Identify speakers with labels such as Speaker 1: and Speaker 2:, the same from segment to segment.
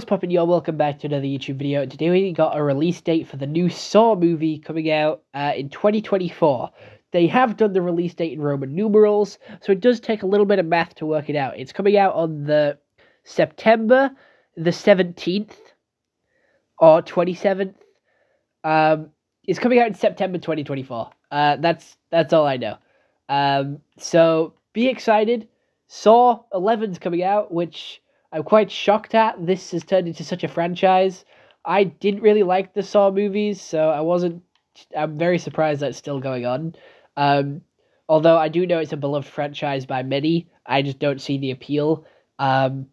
Speaker 1: What's poppin', y'all? Welcome back to another YouTube video. Today we got a release date for the new Saw movie coming out uh, in 2024. They have done the release date in Roman numerals, so it does take a little bit of math to work it out. It's coming out on the September the 17th or 27th. Um, it's coming out in September 2024. Uh, that's that's all I know. Um, so be excited. Saw 11's coming out, which I'm quite shocked at. This has turned into such a franchise. I didn't really like the Saw movies, so I wasn't. I'm very surprised that's still going on. Um, although I do know it's a beloved franchise by many, I just don't see the appeal. Um,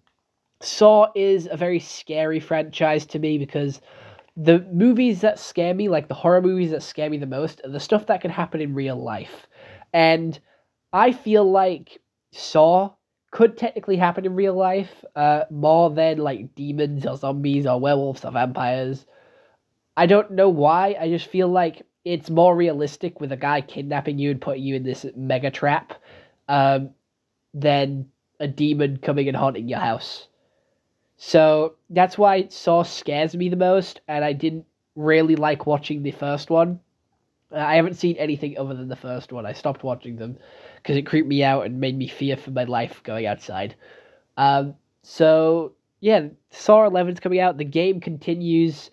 Speaker 1: Saw is a very scary franchise to me because the movies that scare me, like the horror movies that scare me the most, are the stuff that can happen in real life. And I feel like Saw could technically happen in real life, uh, more than like demons or zombies or werewolves or vampires. I don't know why. I just feel like it's more realistic with a guy kidnapping you and putting you in this mega trap, um, than a demon coming and haunting your house. So that's why Saw scares me the most, and I didn't really like watching the first one. I haven't seen anything other than the first one. I stopped watching them because it creeped me out and made me fear for my life going outside. Um, so yeah, Saw 11's coming out. The game continues.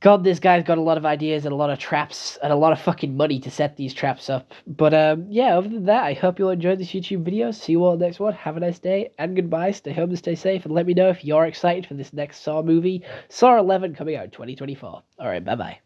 Speaker 1: God, this guy's got a lot of ideas and a lot of traps and a lot of fucking money to set these traps up. But um, yeah, other than that, I hope you all enjoyed this YouTube video. See you all next one. Have a nice day and goodbye. Stay home and stay safe. And let me know if you're excited for this next Saw movie. Saw 11 coming out in 2024. All right, bye bye.